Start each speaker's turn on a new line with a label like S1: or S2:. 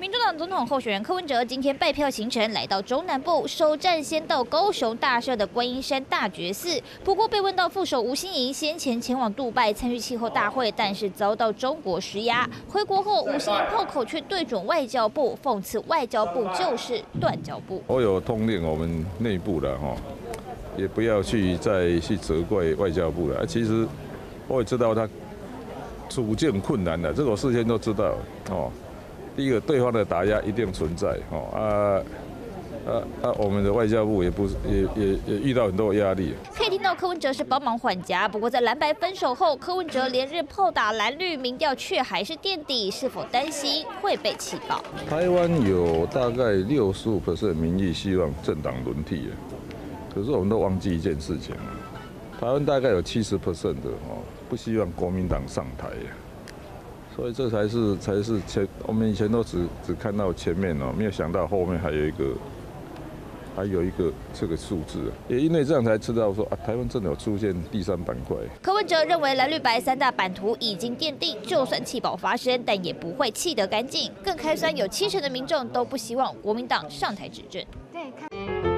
S1: 民主党总统候选人柯文哲今天拜票行程来到中南部，首站先到高雄大社的观音山大觉寺。不过被问到副手吴欣盈先前前往杜拜参与气候大会，但是遭到中国施压，回国后吴欣盈炮口却对准外交部，讽刺外交部就是断脚部。
S2: 我有通令我们内部的哈，也不要去再去责怪外交部了。其实我也知道他处境困难的，这个事先都知道哦。第一个，对方的打压一定存在，哦啊啊啊！我们的外交部也不也也也遇到很多压力。
S1: 可以听到柯文哲是帮忙缓夹，不过在蓝白分手后，柯文哲连日炮打蓝绿，民调却还是垫底，是否担心会被气爆？
S2: 台湾有大概六十五 percent 民意希望政党轮替，可是我们都忘记一件事情，台湾大概有七十 percent 的哦不希望国民党上台。所以这才是才是前，我们以前都只只看到前面哦，没有想到后面还有一个，还有一个这个数字。也因为这样才知道说啊，台湾真的有出现第三板块。
S1: 柯文哲认为蓝绿白三大版图已经奠定，就算气保发生，但也不会气得干净。更开酸，有七成的民众都不希望国民党上台执政。对。